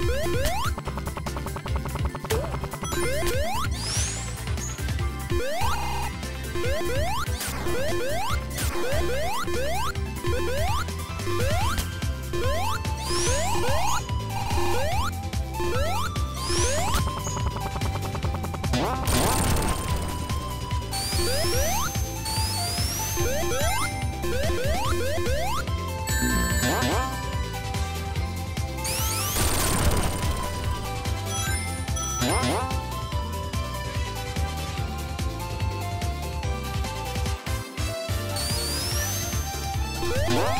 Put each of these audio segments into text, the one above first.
Woo! What?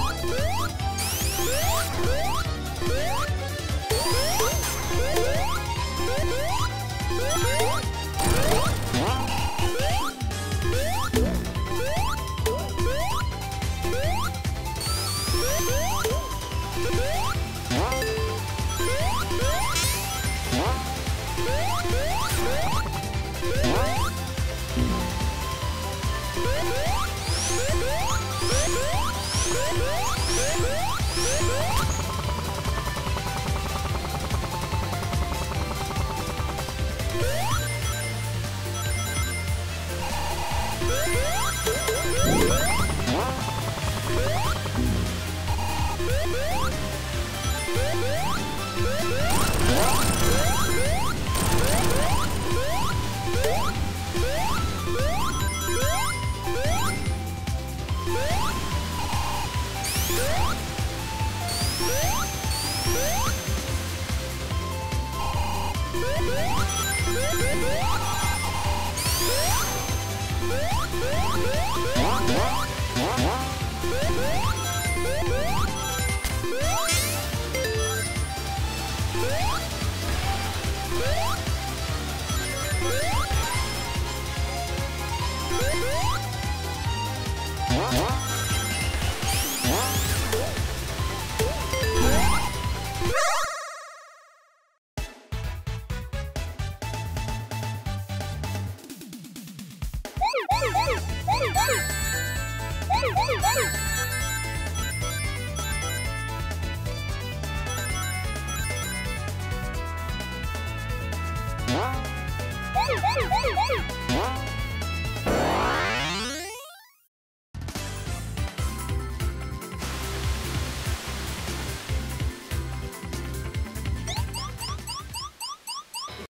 Woo! Woo! Wow.